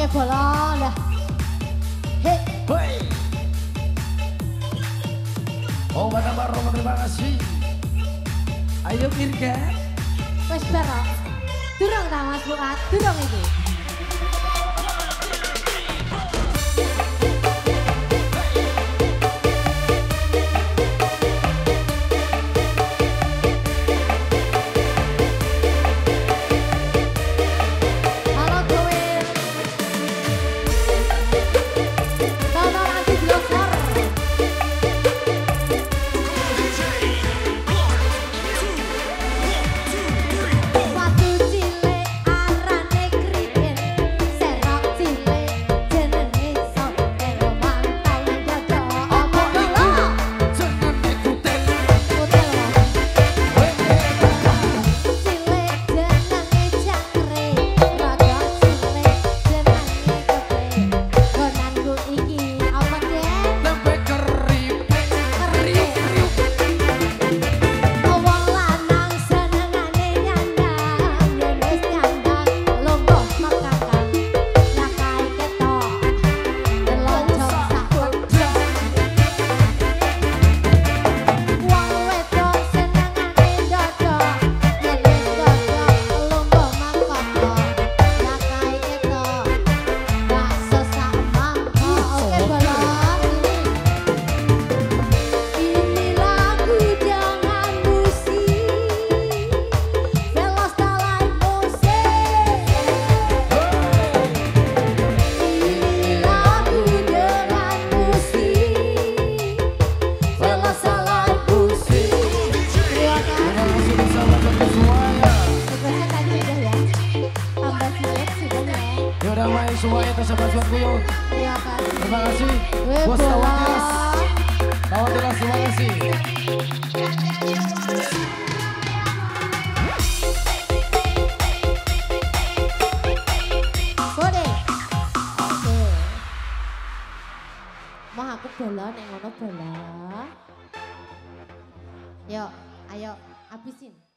pakai bola dah. Hei. Hey. Oh, mana baru terima kasih. Ayo Mirga. Wes barok. Durung Mas Buat, durung ini. damai semuanya tersabar suatu yuk. Iya, terima kasih. Terima kasih. Bos Tawan Deras. Terima kasih. Aku bola neng bola. Yo, ayo habisin.